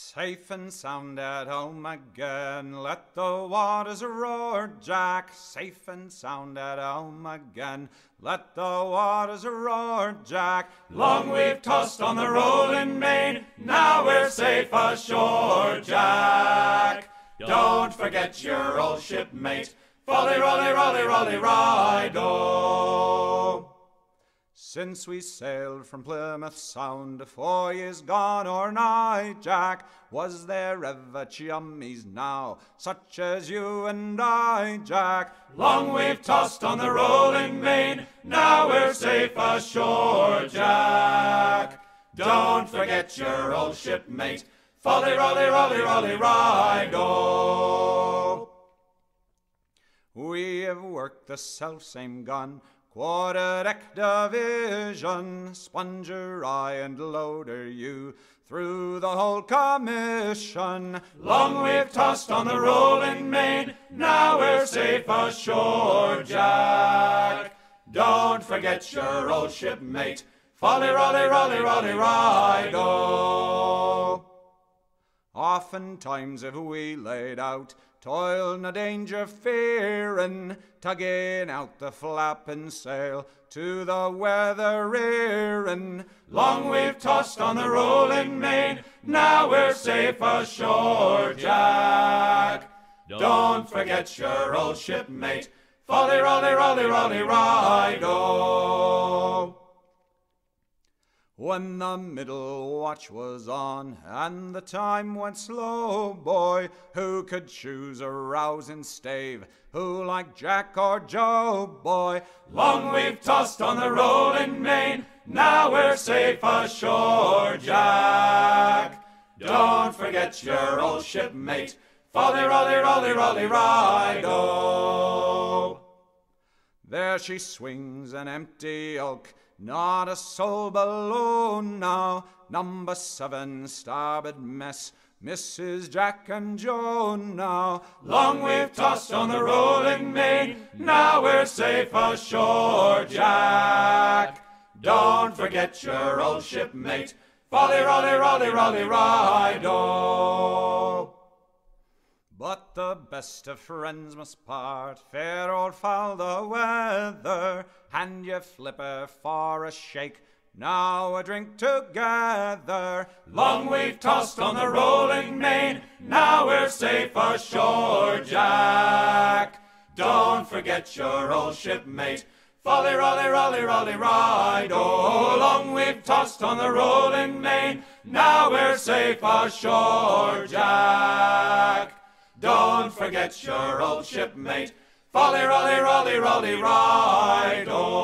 Safe and sound at home again. Let the waters roar, Jack. Safe and sound at home again. Let the waters roar, Jack. Long we've tossed on the rolling main. Now we're safe ashore, Jack. Don't forget your old shipmate. Folly, rolly, rolly, rolly, ride-o. Since we sailed from Plymouth Sound, four years gone or nigh, Jack, was there ever chummies now, such as you and I, Jack? Long we've tossed on the rolling main, now we're safe ashore, Jack. Don't forget your old shipmate, folly, rolly, rolly, rolly, ride-o. Oh. We have worked the self-same gun, quarter deck division, sponger I and loader you, through the whole commission. Long we've tossed on the rolling main, now we're safe ashore, Jack. Don't forget your old shipmate, folly, rolly, rolly, rolly, ride-o. Oftentimes have we laid out, toil no danger fearing, tugging out the flapping sail to the weather earing. Long we've tossed on the rolling main, now we're safe ashore, Jack. Don't forget your old shipmate, folly, rolly, rolly, rolly, ride-o. When the middle watch was on and the time went slow, boy, who could choose a rousing stave? Who like Jack or Joe, boy? Long we've tossed on the rolling main, now we're safe ashore, Jack. Don't forget your old shipmate, folly, rolly, rolly, rolly, ride-o. There she swings an empty oak, not a soul below now. Number seven, starboard mess, Mrs. Jack and Joe now. Long we've tossed on the rolling main, now we're safe ashore, Jack. Don't forget your old shipmate, folly, rolly, rolly, rolly, ride-o. But the best of friends must part, fair or foul the weather. Hand your flipper for a shake, now a drink together. Long we've tossed on the rolling main, now we're safe ashore, Jack. Don't forget your old shipmate, folly, rolly, rolly, rolly, ride-o. Oh, long we've tossed on the rolling main, now we're safe ashore, Jack. Don't forget your old shipmate, Folly, rolly, rolly, rolly, ride on.